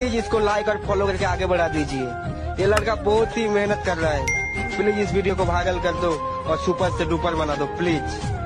Please इसको like और follow करके आगे बढ़ा दीजिए। ये लड़का बहुत ही मेहनत कर रहा है। प्लीज़ इस वीडियो को भागल कर दो और सुपर से डुपर बना दो, प्लीज़।